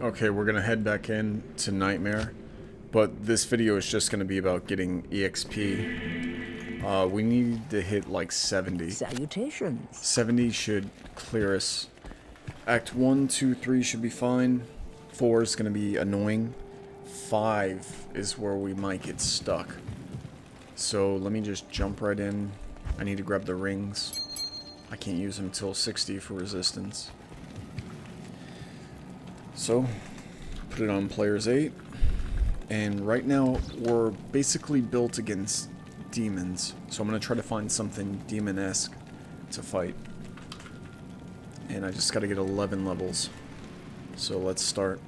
Okay, we're gonna head back in to Nightmare, but this video is just gonna be about getting EXP. Uh, we need to hit like 70. Salutations. 70 should clear us. Act 1, 2, 3 should be fine. 4 is gonna be annoying. 5 is where we might get stuck. So let me just jump right in. I need to grab the rings. I can't use them until 60 for resistance. So, put it on players 8. And right now, we're basically built against demons. So I'm going to try to find something demon-esque to fight. And I just got to get 11 levels. So let's start.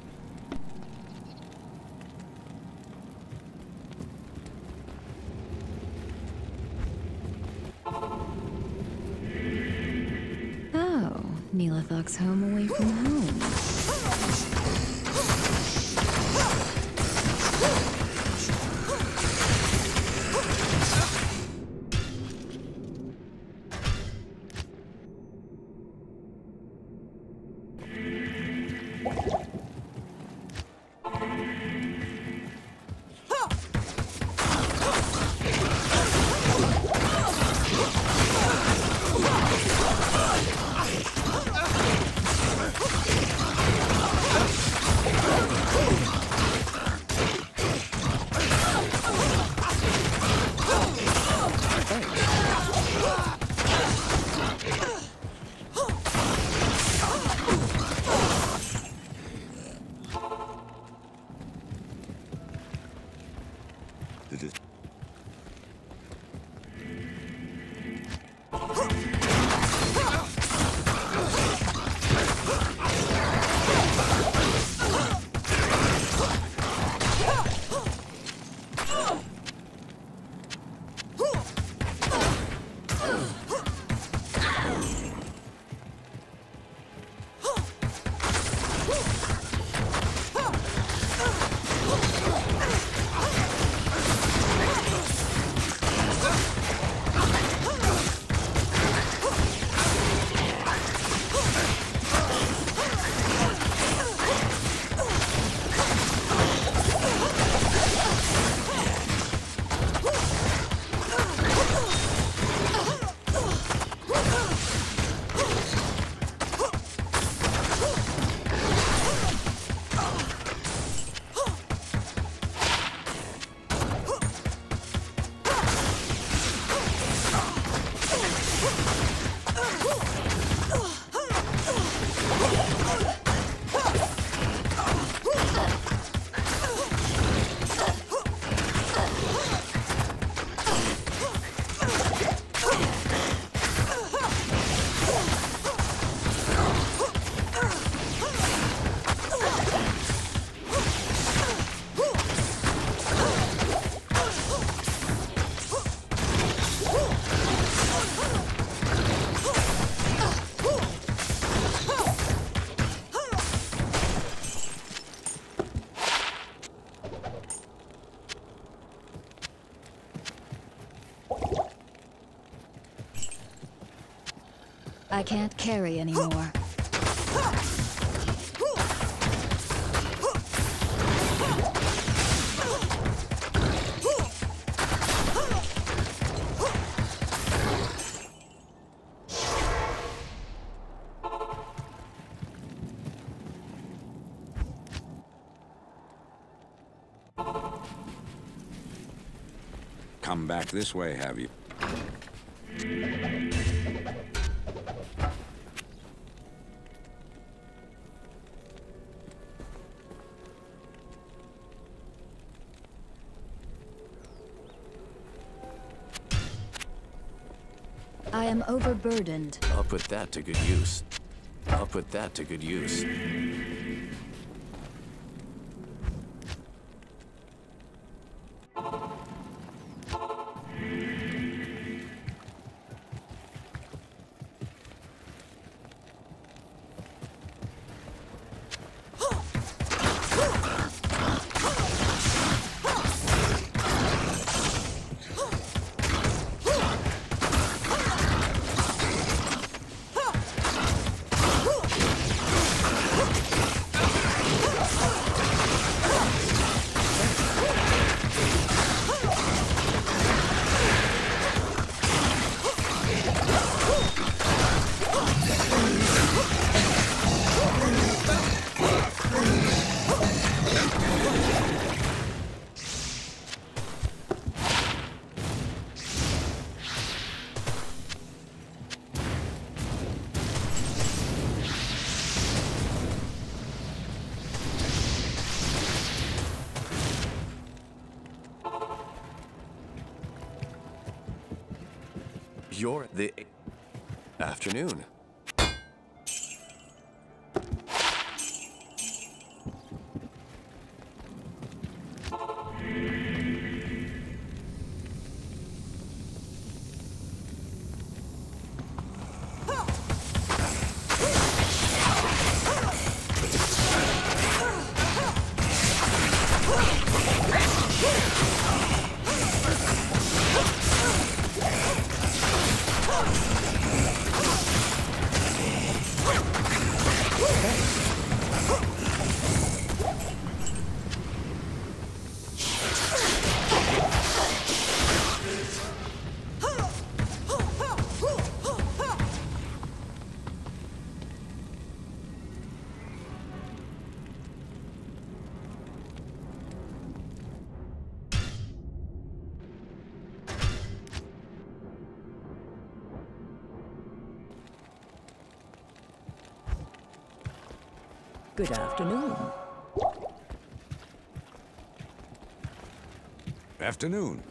Oh, Nihlathak's home away from home. 듯. I can't carry anymore. Come back this way, have you? Overburdened. I'll put that to good use. I'll put that to good use. You're the afternoon. Good afternoon. Afternoon.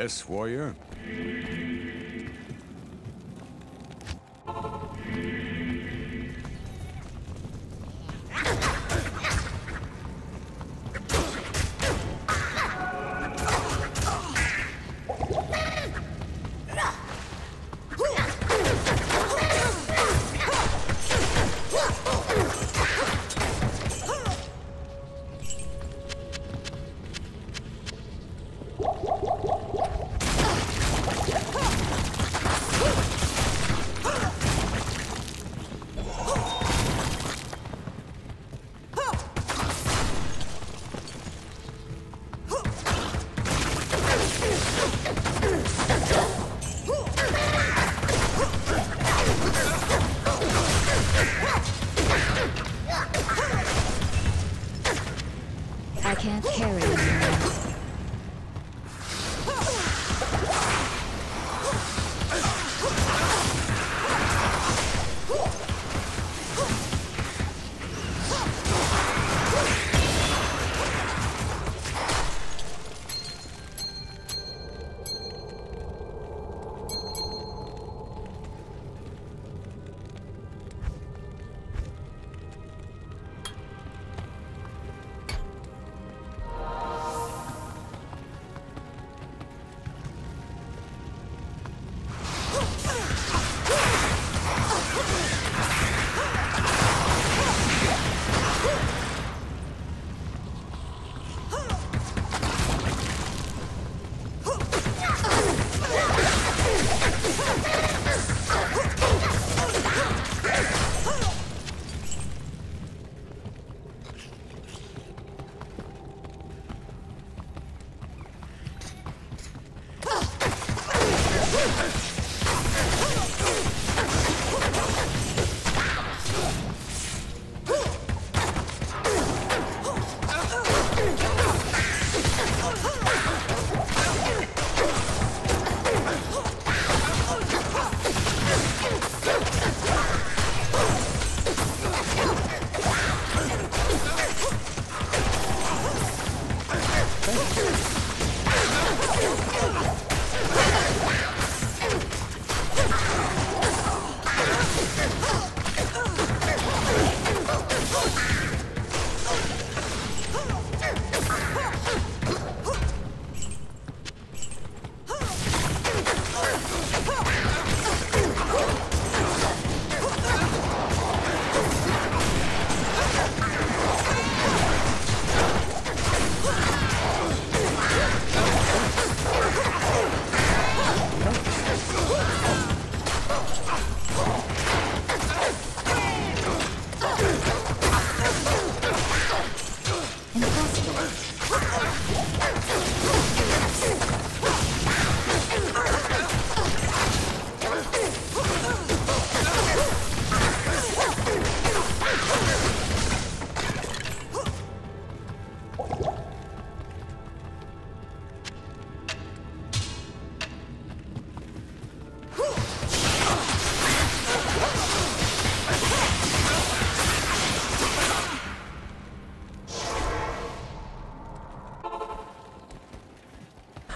Yes, warrior?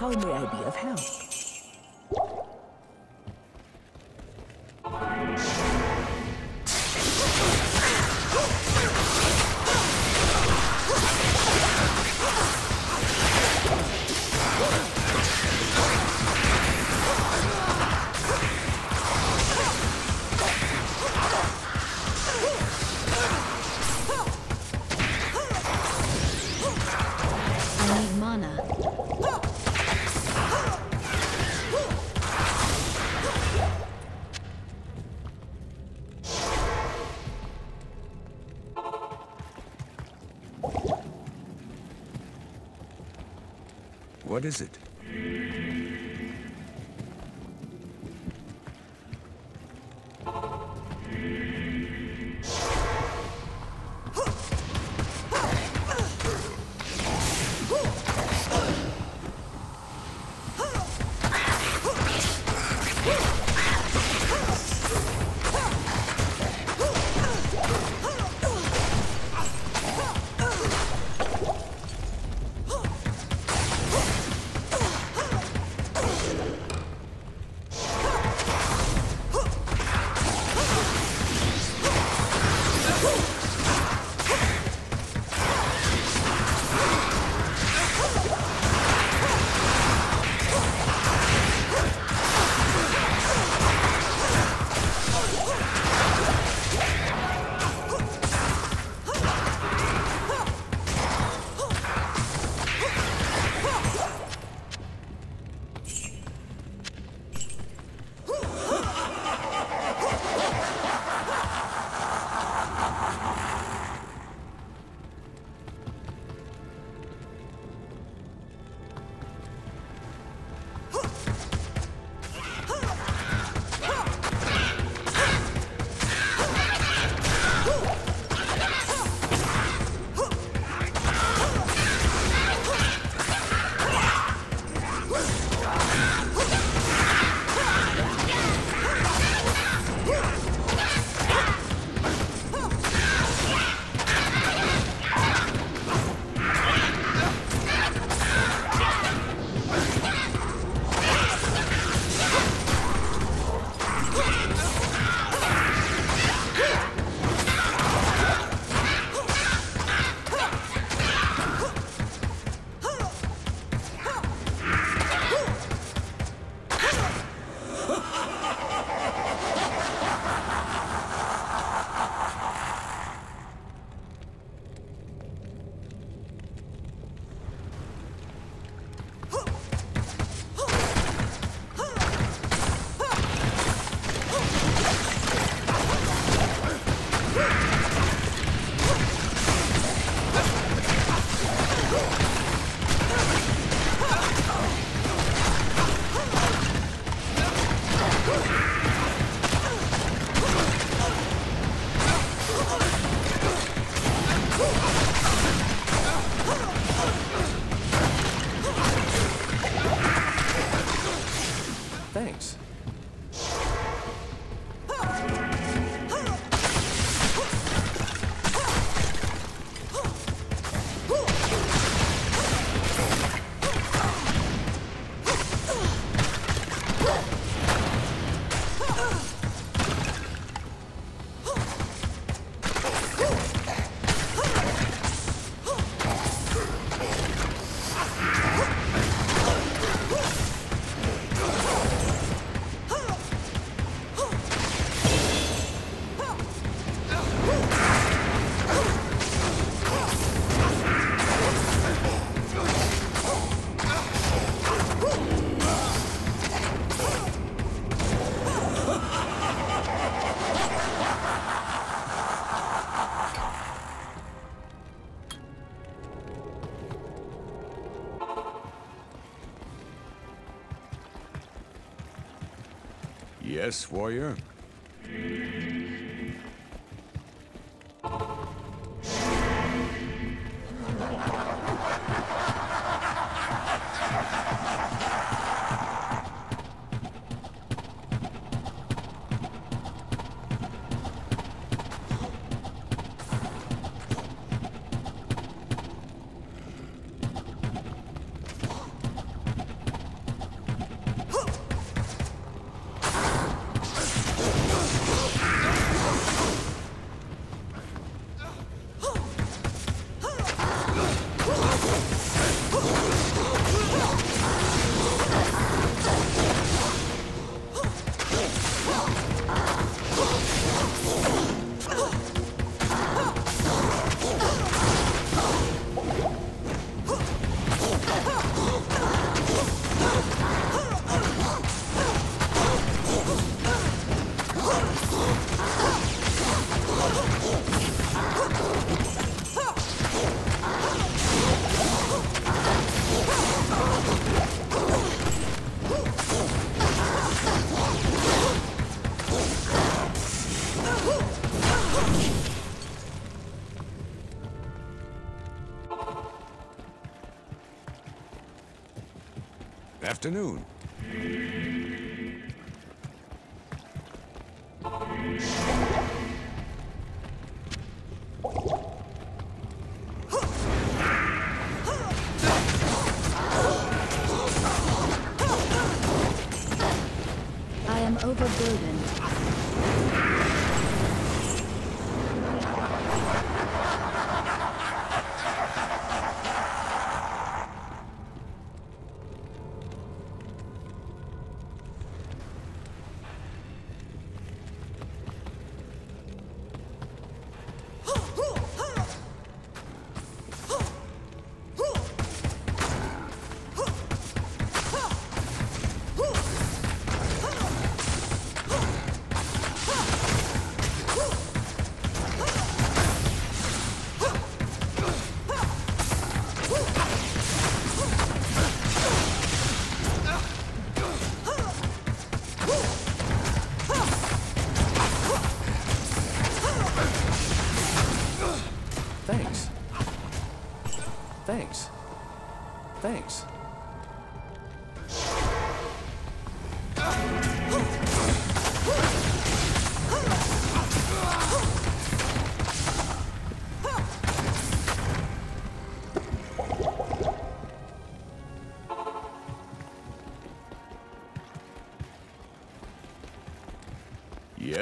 How may I be What is it? Yes, warrior? Afternoon.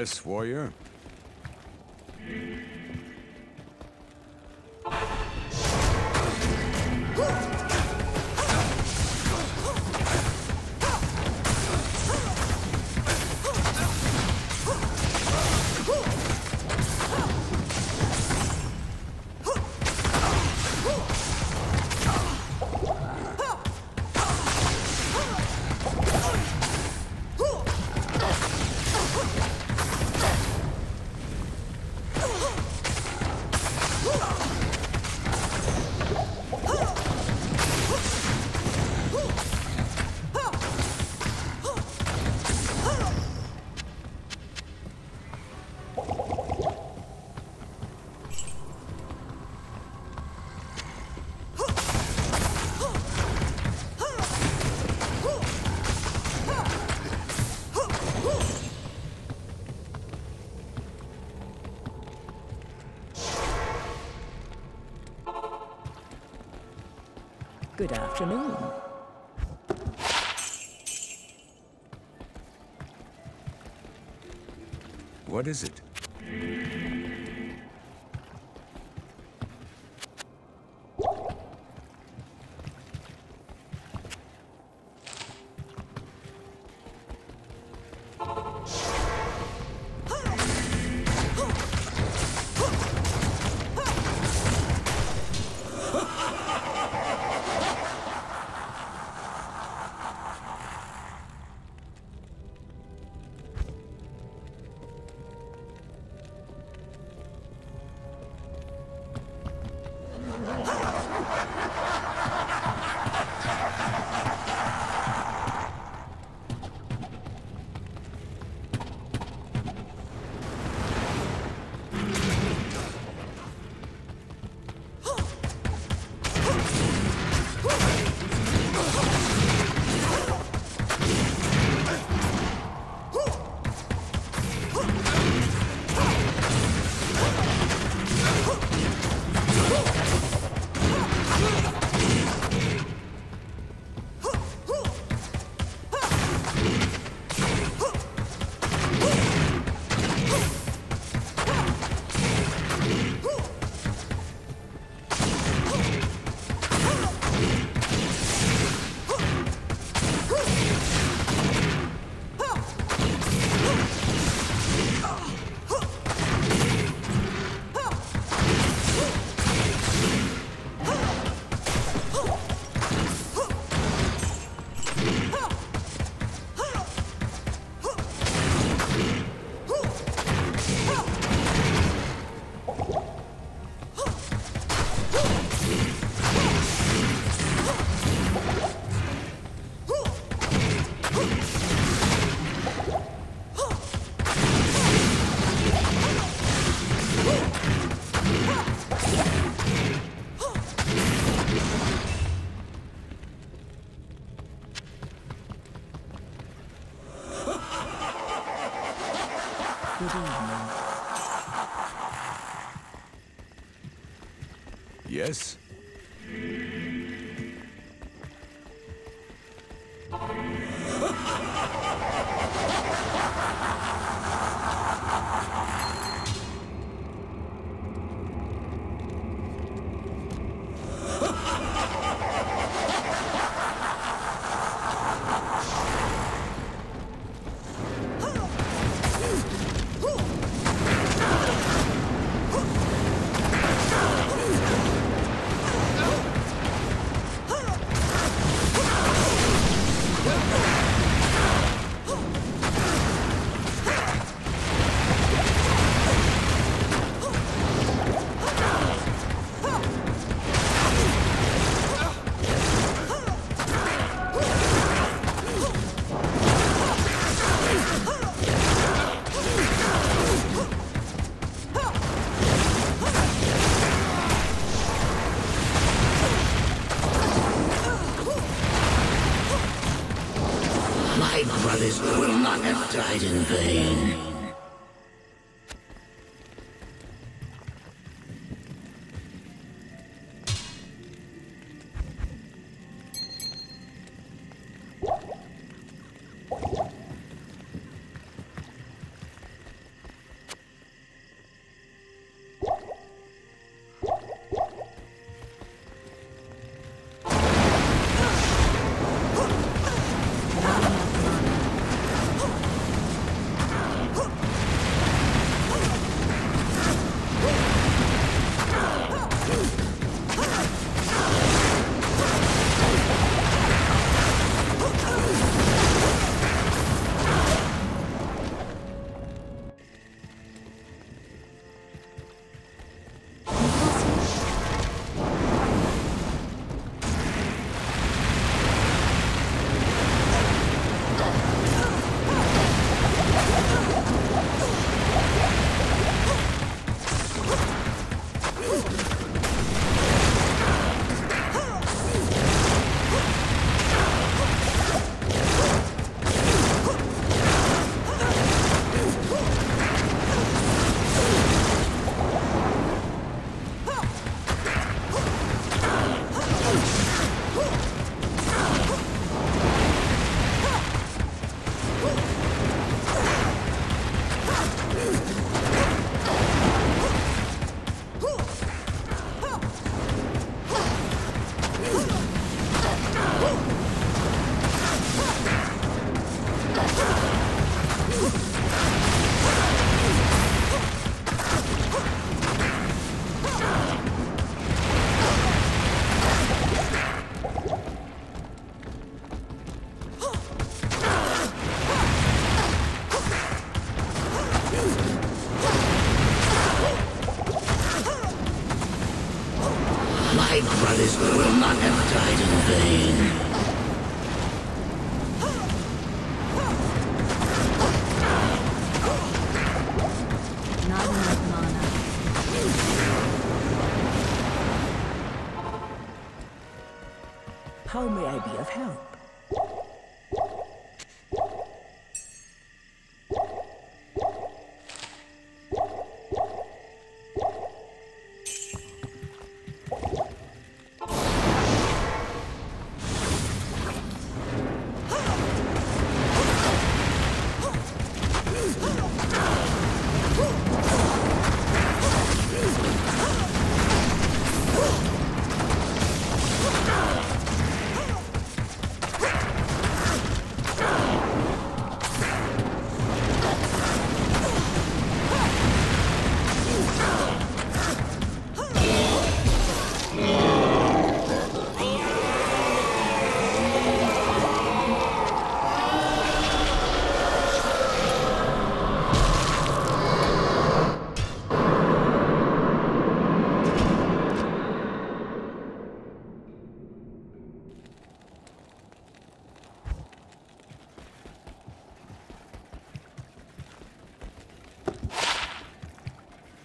Yes, warrior? Good afternoon. What is it?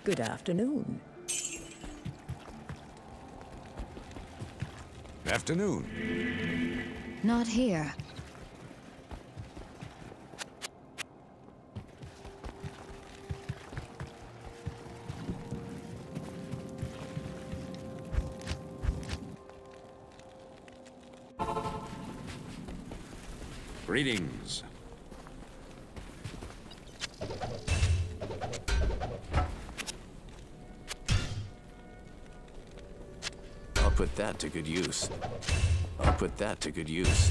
Good afternoon. Afternoon. Not here. To good use. I'll put that to good use.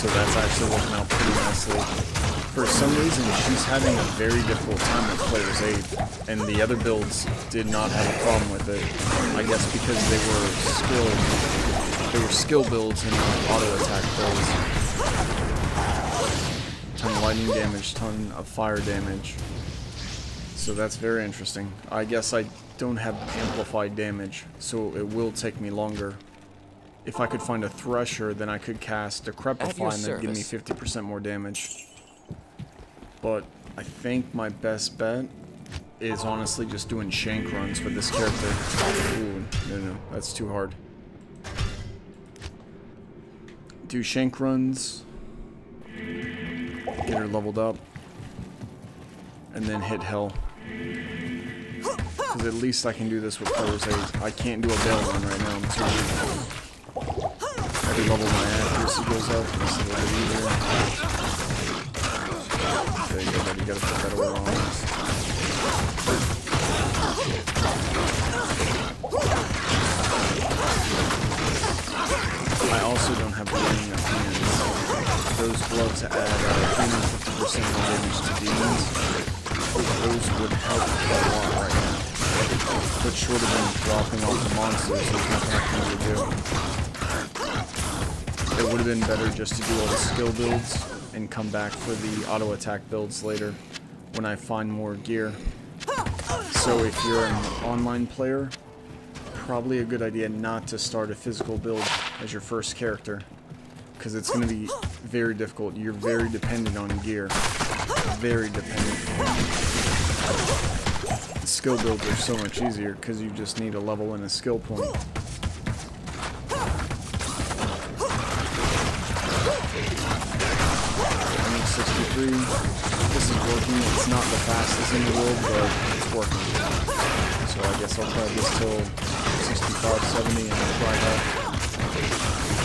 So that's actually working out pretty nicely. For some reason, she's having a very difficult time with Player's Aid, and the other builds did not have a problem with it. I guess because they were skill, they were skill builds and not auto attack builds. Ton of lightning damage, ton of fire damage. So that's very interesting. I guess I don't have amplified damage, so it will take me longer. If I could find a Thresher, then I could cast Decrepify and then give me 50% more damage. But I think my best bet is honestly just doing Shenk runs with this character. Ooh, no, no, that's too hard. Do Shenk runs, get her leveled up, and then hit hell. Because at least I can do this with players. I, I can't do a Baal run right now. Every level my accuracy goes up. There you go, buddy. You gotta put that away on. I also don't have laying of hands. Those gloves add uh, 350% more damage to demons. Those would help a lot right now. But short of them dropping off the monsters, there's nothing I can really do. It would have been better just to do all the skill builds and come back for the auto attack builds later when I find more gear. So if you're an online player, probably a good idea not to start a physical build as your first character because it's going to be very difficult. You're very dependent on gear. Very dependent. Skill builds are so much easier because you just need a level and a skill point. MX63, this is working. It's not the fastest in the world, but it's working. So I guess I'll try this till 65, 70 and try that.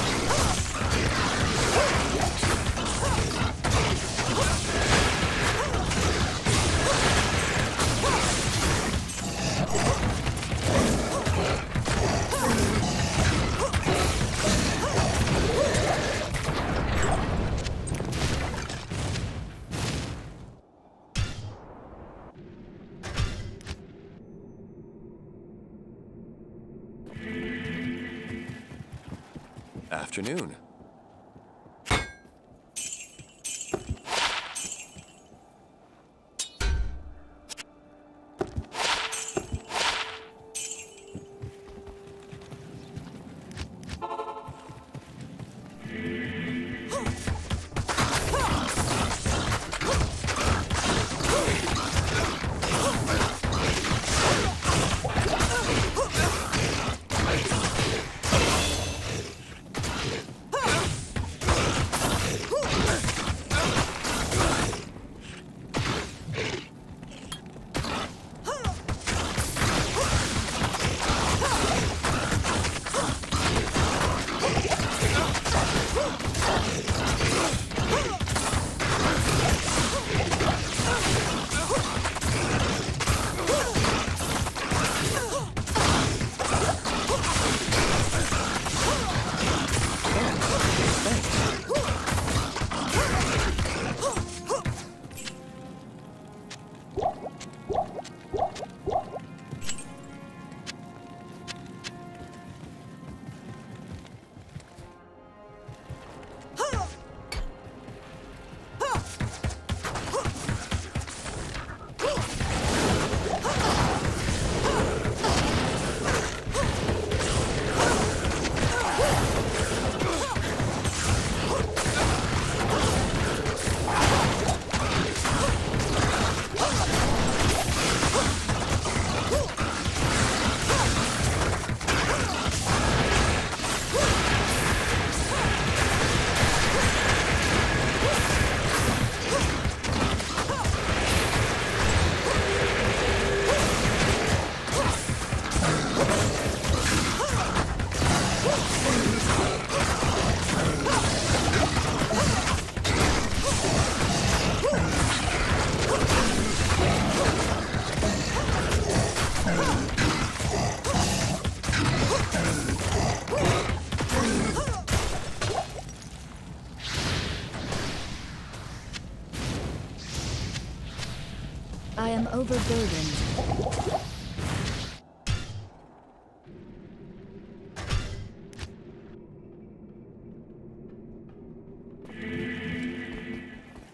Overburdened.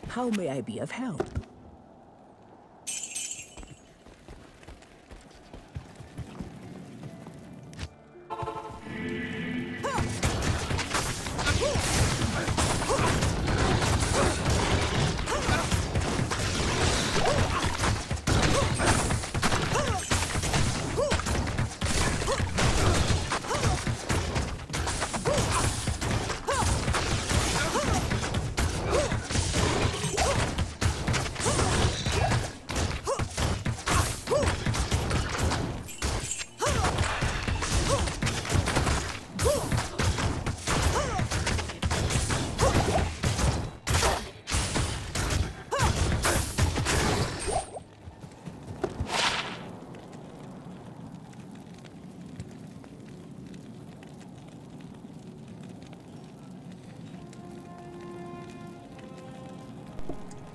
How may I be of help?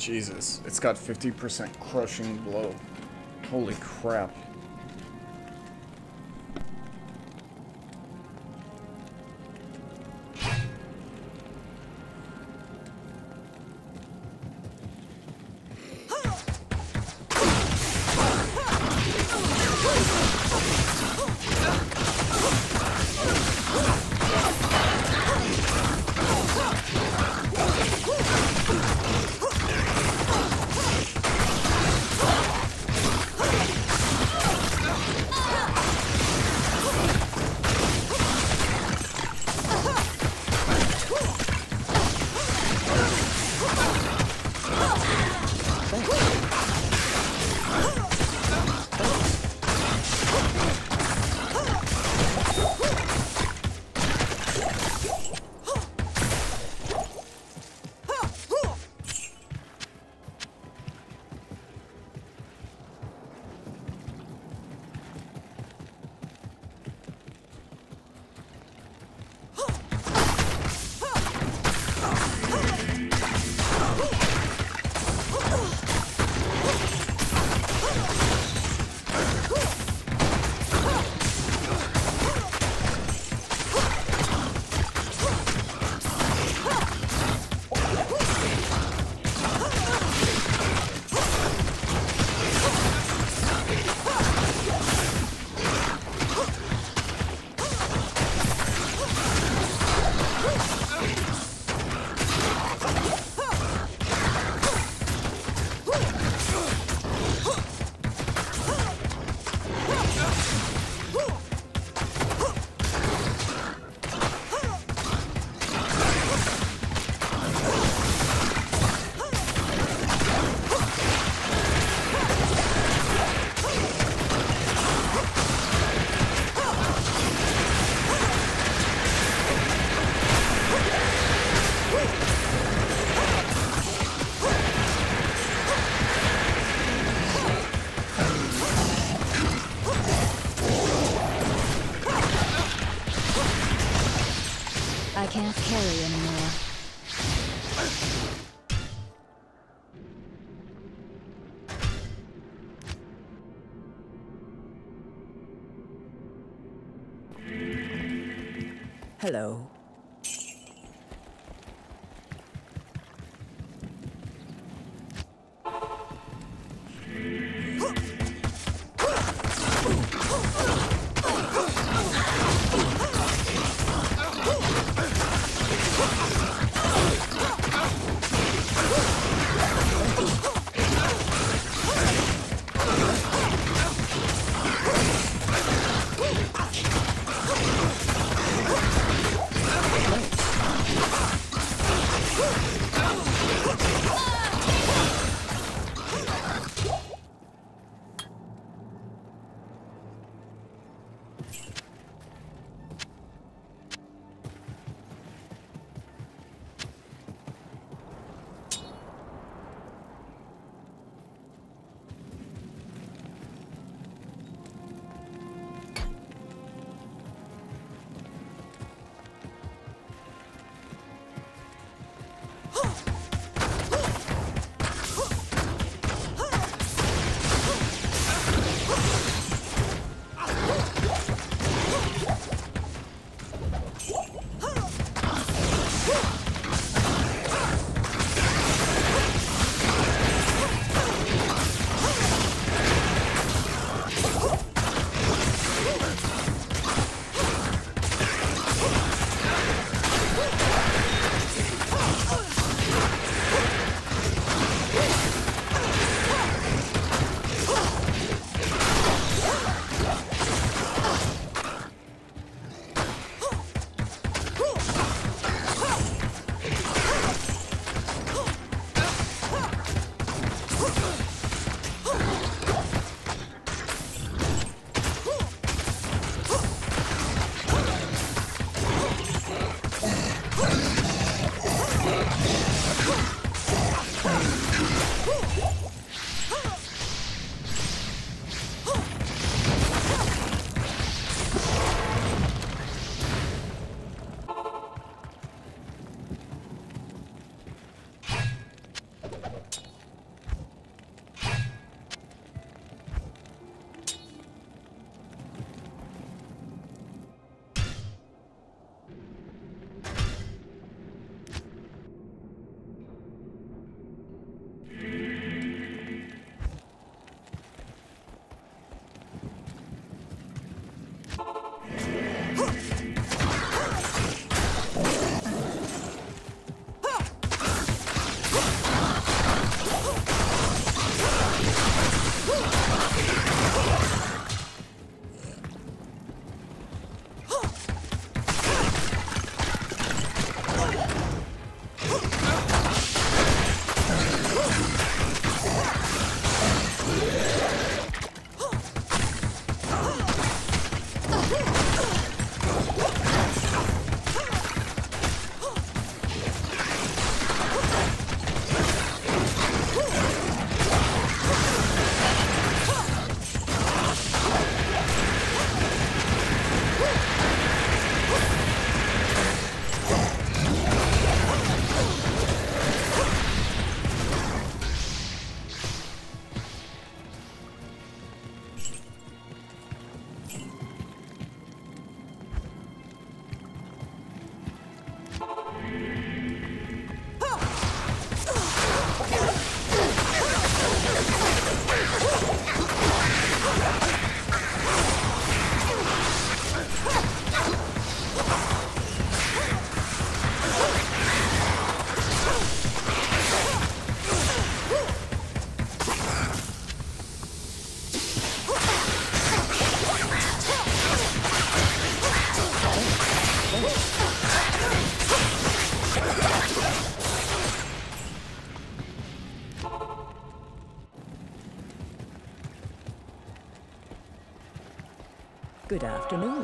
Jesus, it's got 50% crushing blow. Holy crap. Hello. Good afternoon.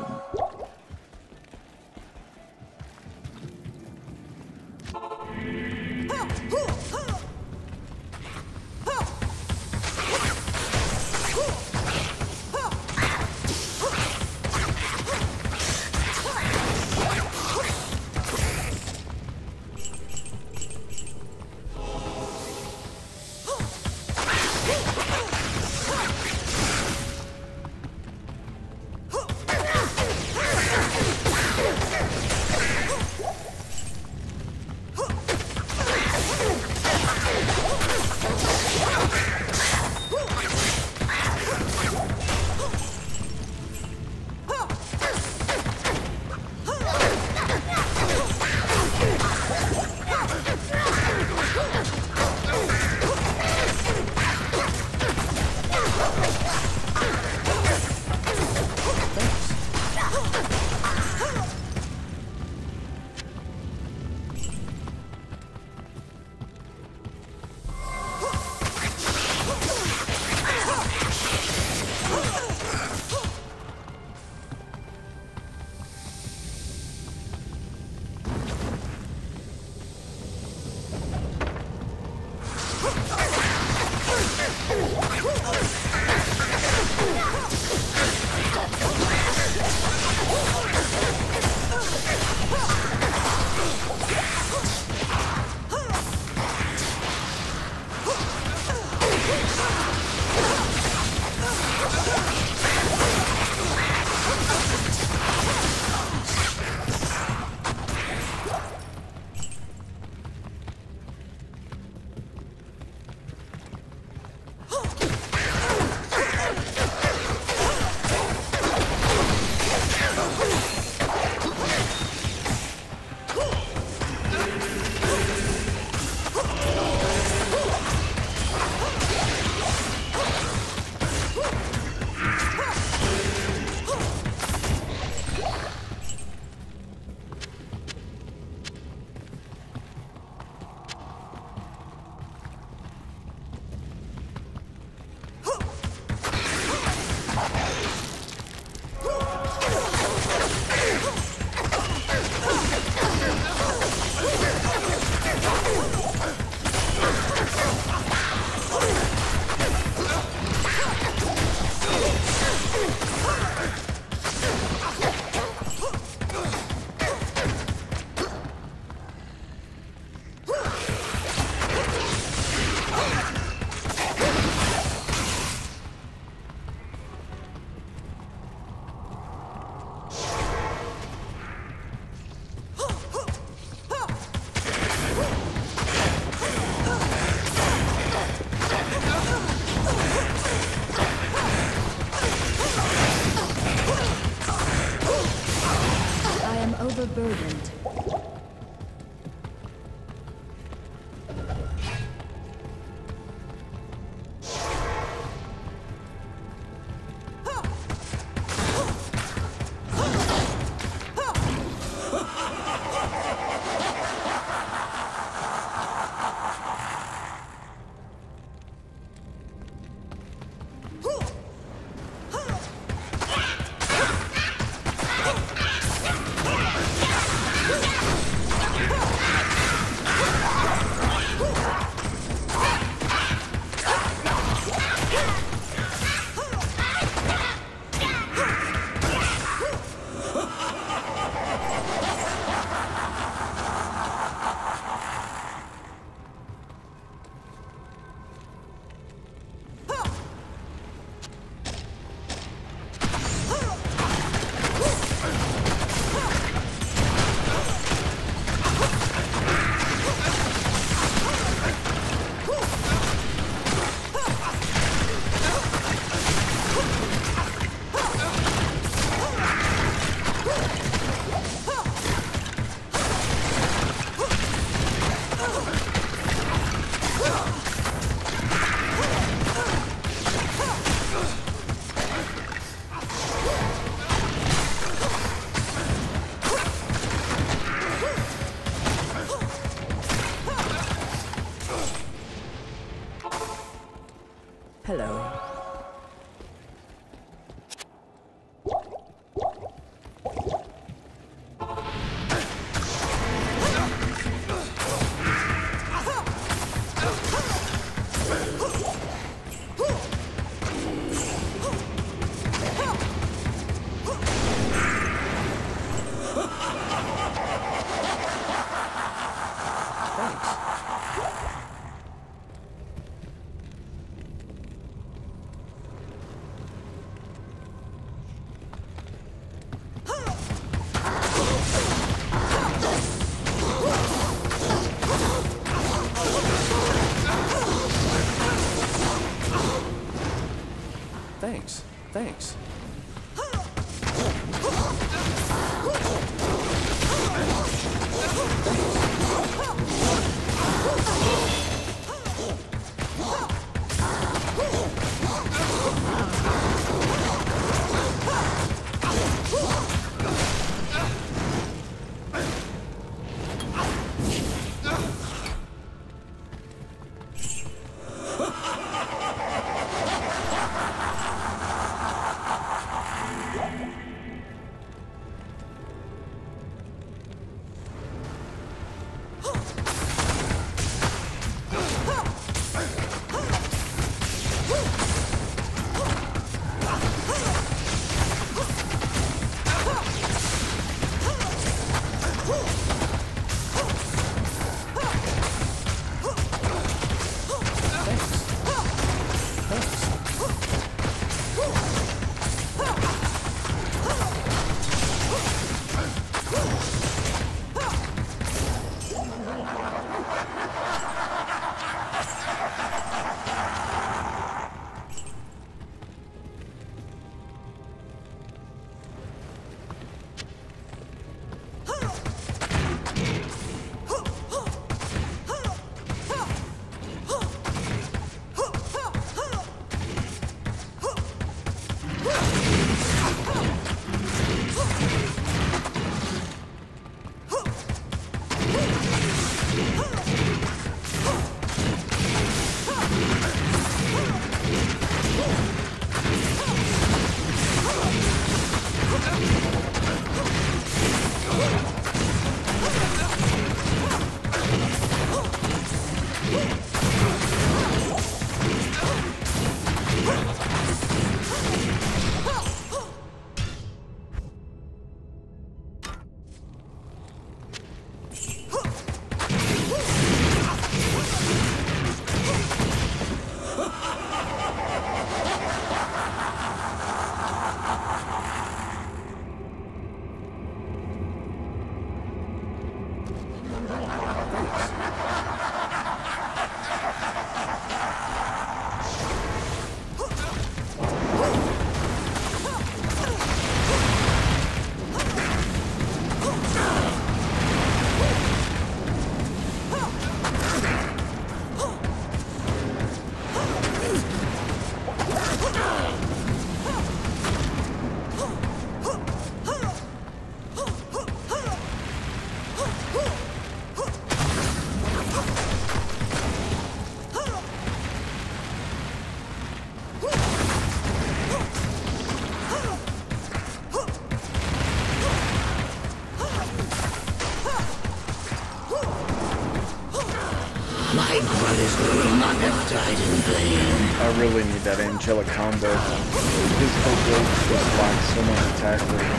Angelic combo. Physical build just lacks so much attack rate.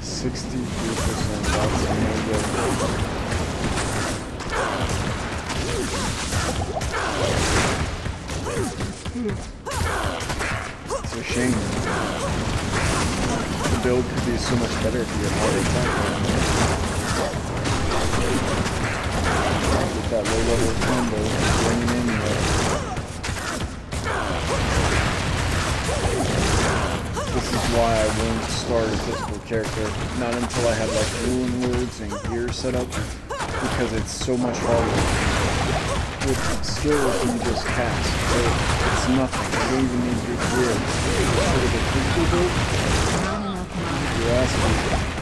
63% that's good. It's a shame. The build could be so much better if you had hard attack rate. That low level combo, start a physical character. Not until I have like runewords and gear set up. Because it's so much harder. With skills you just cast. So it's nothing. You don't even need your gear. So with a physical build, you're asking.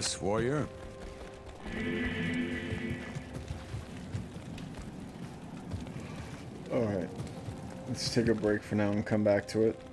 Yes, warrior? Alright. Let's take a break for now and come back to it.